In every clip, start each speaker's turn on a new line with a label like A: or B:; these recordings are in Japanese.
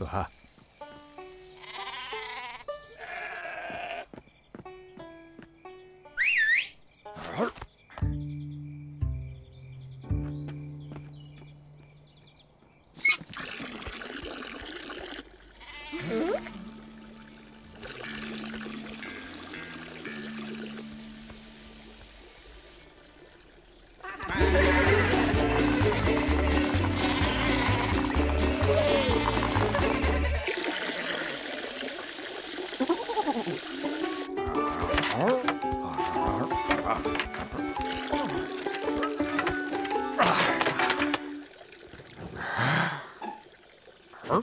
A: Aha. Huh?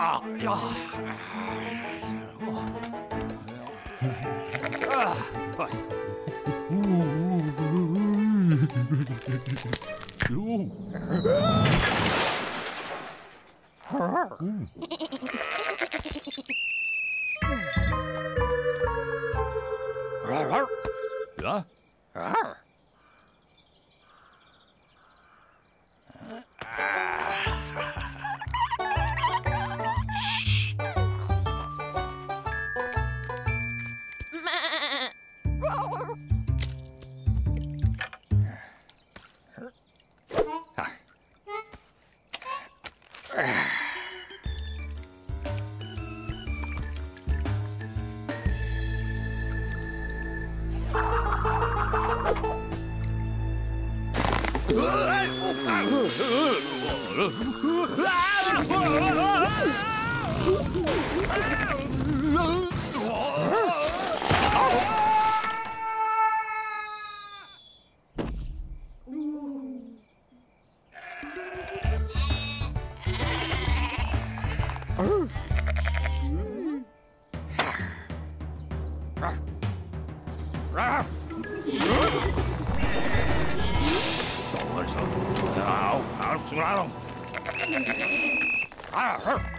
A: あいやあはい Rar. Rar. 어, 으아! Claro. Ah, ah.